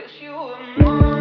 Cause you were mine.